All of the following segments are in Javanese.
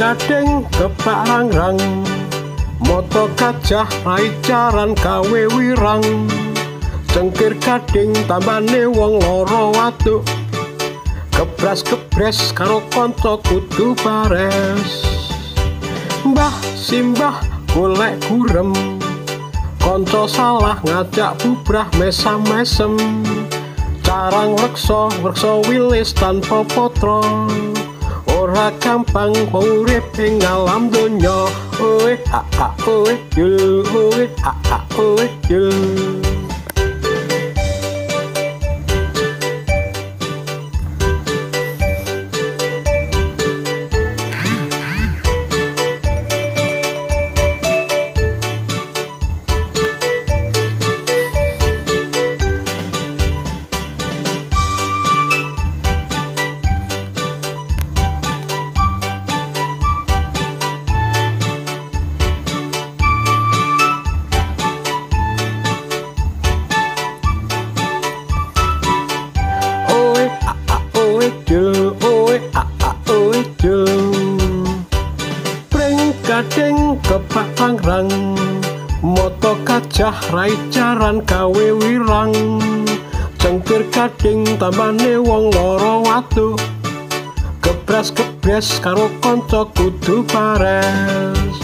kadeng kepak rang-rang moto gajah rai caran kawe wirang. Cengkir kading tambane wong loro waduk. Kebras kebres karo kanca kudu pares mbah simbah golek gurem. Kanca salah ngajak bubrah mesam-mesem carang reksa reksa wilis tanpa potro ora gampang urip ing alam donya. Oe a a oe yul oe a a oe yul kadeng kepak pangrang moto gajah rai jaran gawe wirang. Cengkir kading tambane wong loro watu gebras gebres karo kanca kudu pares.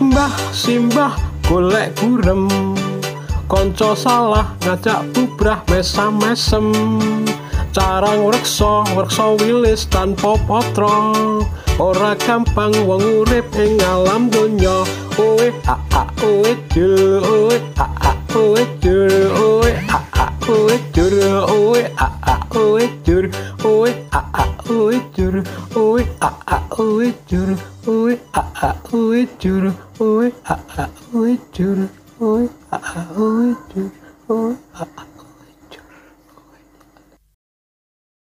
Mbah simbah golek gurem Konco salah ngajak bubrah mesam-mesem Carang reksa, reksa wilis tanpa potro Ora gampang wong urip ing alam donya. Oe a a oe jul oe a a oe jul oe a a oe jul oe a a oe jul oe a a oe jul oe a a oe jul oe a a oe jul oe a a oe jul oe a a oe jul oe a a